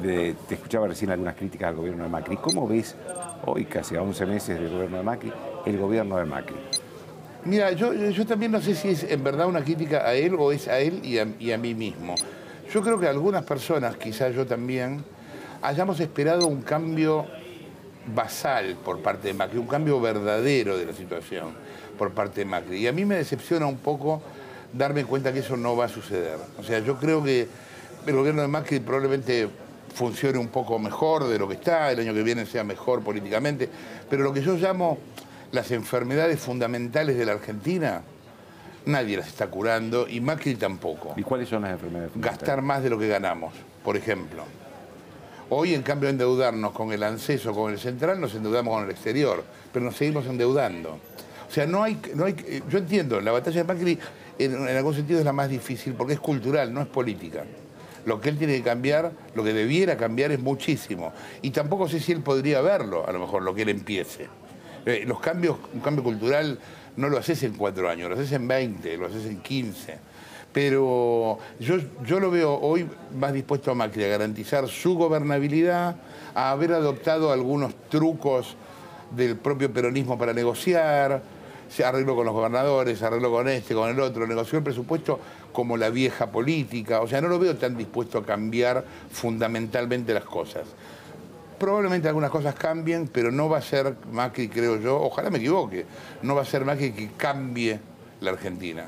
te escuchaba recién algunas críticas al gobierno de Macri. ¿Cómo ves hoy, casi a 11 meses del gobierno de Macri, el gobierno de Macri? Mira, yo, yo también no sé si es en verdad una crítica a él o es a él y a mí mismo. Yo creo que algunas personas, quizás yo también, hayamos esperado un cambio basal por parte de Macri, un cambio verdadero de la situación por parte de Macri. Y a mí me decepciona un poco darme cuenta que eso no va a suceder. O sea, yo creo que el gobierno de Macri probablemente funcione un poco mejor de lo que está, el año que viene sea mejor políticamente, pero lo que yo llamo las enfermedades fundamentales de la Argentina, nadie las está curando y Macri tampoco. ¿Y cuáles son las enfermedades fundamentales? Gastar más de lo que ganamos, por ejemplo. Hoy, en cambio de endeudarnos con el ANSES o con el Central, nos endeudamos con el exterior, pero nos seguimos endeudando. O sea, no hay, no hay, eh, yo entiendo, la batalla de Macri en, en algún sentido es la más difícil porque es cultural, no es política. Lo que él tiene que cambiar, lo que debiera cambiar es muchísimo. Y tampoco sé si él podría verlo, a lo mejor, lo que él empiece. Eh, los cambios, un cambio cultural no lo haces en cuatro años, lo haces en 20, lo haces en 15. Pero yo, yo lo veo hoy más dispuesto a Macri a garantizar su gobernabilidad, a haber adoptado algunos trucos del propio peronismo para negociar, se arregló con los gobernadores, arregló con este, con el otro, negoció el presupuesto como la vieja política. O sea, no lo veo tan dispuesto a cambiar fundamentalmente las cosas. Probablemente algunas cosas cambien, pero no va a ser Macri, creo yo, ojalá me equivoque, no va a ser Macri que cambie la Argentina.